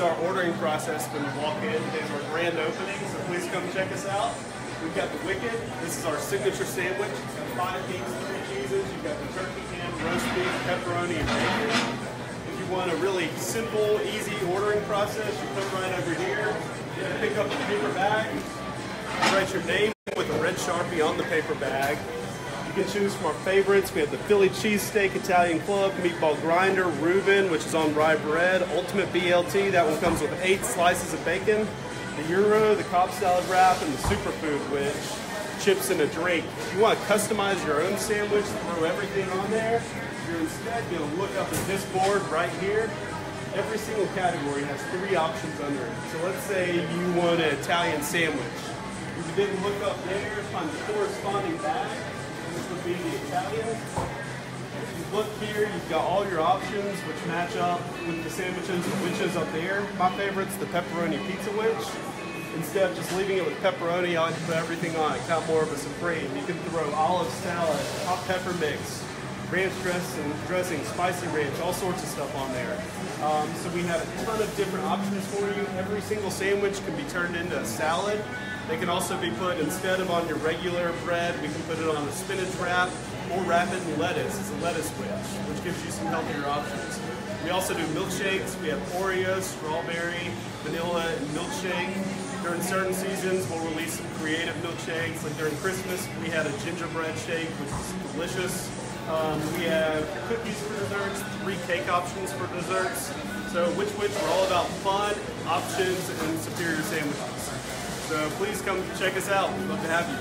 our ordering process when you walk in. Today's our grand opening, so please come check us out. We've got the Wicked. This is our signature sandwich. It's got five meats, three cheeses. You've got the turkey ham, roast beef, pepperoni, and bacon. If you want a really simple, easy ordering process, you come right over here. You pick up a paper bag, write your name with a red sharpie on the paper bag. You can choose from our favorites. We have the Philly cheesesteak Italian club, meatball grinder, Reuben, which is on rye bread, ultimate BLT. That one comes with eight slices of bacon, the Euro, the Cobb salad wrap, and the superfood, which chips and a drink. If you want to customize your own sandwich, throw everything on there. You're instead going to look up at this board right here. Every single category has three options under it. So let's say you want an Italian sandwich. You didn't look up there, find the corresponding bag would be the Italian. If you look here, you've got all your options which match up with the sandwiches, which is up there. My favorite's the pepperoni pizza wedge. Instead of just leaving it with pepperoni, I like to put everything on it, of more of a supreme. You can throw olive salad, hot pepper mix, ranch dressing, dressing, spicy ranch, all sorts of stuff on there. Um, so we have a ton of different options for you. Every single sandwich can be turned into a salad. They can also be put, instead of on your regular bread, we can put it on a spinach wrap or wrap it in lettuce It's a lettuce wedge, which gives you some healthier options. We also do milkshakes. We have Oreo, strawberry, vanilla, and milkshake. During certain seasons, we'll release some creative milkshakes. Like during Christmas, we had a gingerbread shake, which is delicious. Um, we have cookies for desserts, three cake options for desserts. So Which Wich we're all about fun, options, and superior sandwiches. So please come check us out. We'd love to have you.